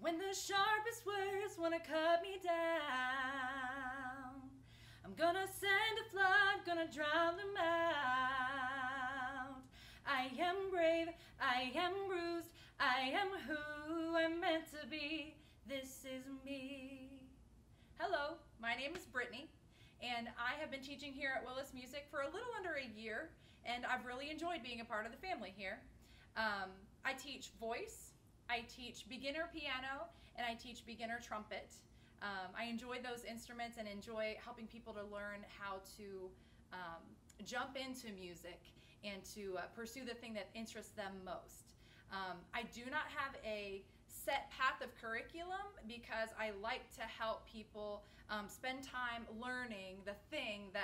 When the sharpest words wanna cut me down, I'm gonna send a flood, gonna drown them out. I am brave, I am bruised, I am who I'm meant to be. This is me. Hello, my name is Brittany, and I have been teaching here at Willis Music for a little under a year, and I've really enjoyed being a part of the family here. Um, I teach voice, I teach beginner piano, and I teach beginner trumpet. Um, I enjoy those instruments and enjoy helping people to learn how to um, jump into music and to uh, pursue the thing that interests them most. Um, I do not have a set path of curriculum because I like to help people um, spend time learning the thing that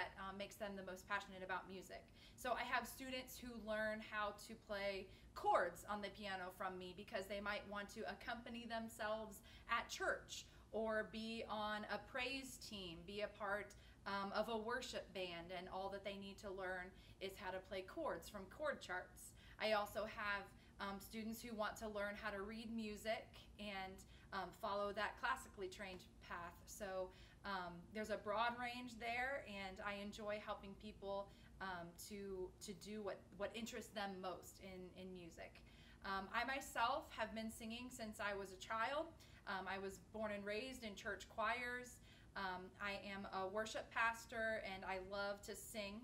them the most passionate about music. So I have students who learn how to play chords on the piano from me because they might want to accompany themselves at church or be on a praise team, be a part um, of a worship band, and all that they need to learn is how to play chords from chord charts. I also have um, students who want to learn how to read music and um, follow that classically trained path. So um, there's a broad range there, and I enjoy helping people um, to to do what what interests them most in in music. Um, I myself have been singing since I was a child. Um, I was born and raised in church choirs. I am a worship pastor, and I love to sing.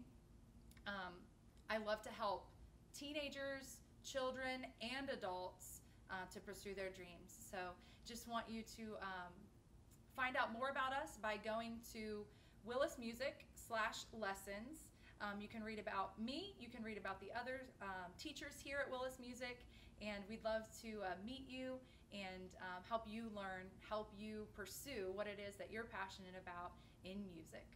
I love to help teenagers, children and adults uh, to pursue their dreams. So just want you to um, find out more about us by going to Willis Music slash lessons. Um, you can read about me, you can read about the other um, teachers here at Willis Music, and we'd love to uh, meet you and um, help you learn, help you pursue what it is that you're passionate about in music.